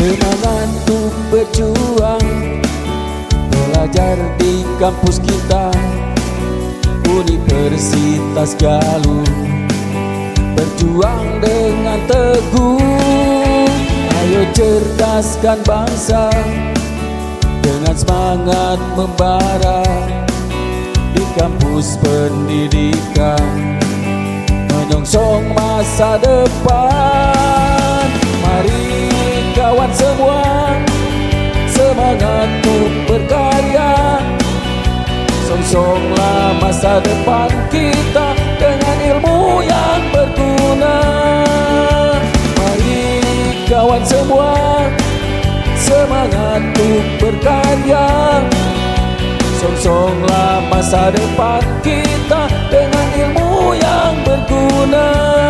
untuk berjuang Belajar di kampus kita Universitas Galuh. Berjuang dengan teguh Ayo cerdaskan bangsa Dengan semangat membara Di kampus pendidikan. Menyongsong masa depan kawan semua. Semangat untuk berkarya Songsonglah masa depan kita Dengan ilmu yang berguna. Mari kawan semua Semangat untuk berkarya Songsonglah masa depan kita Dengan ilmu yang berguna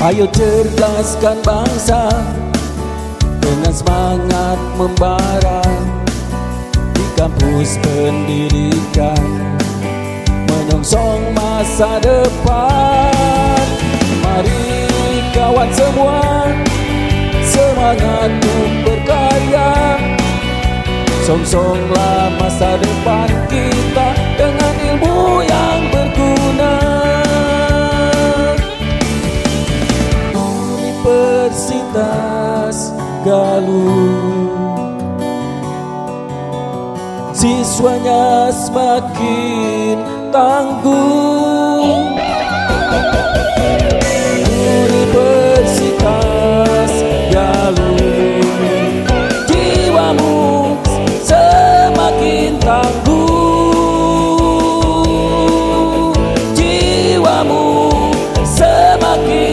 Ayo cerdaskan bangsa Dengan semangat membara Di kampus pendidikan Menyongsong masa depan. Mari kawan semua Semangat untuk berkarya. Songsonglah masa depan kita universitas Galuh. Siswanya semakin tangguh. Universitas Galuh. Jiwamu semakin tangguh. Jiwamu semakin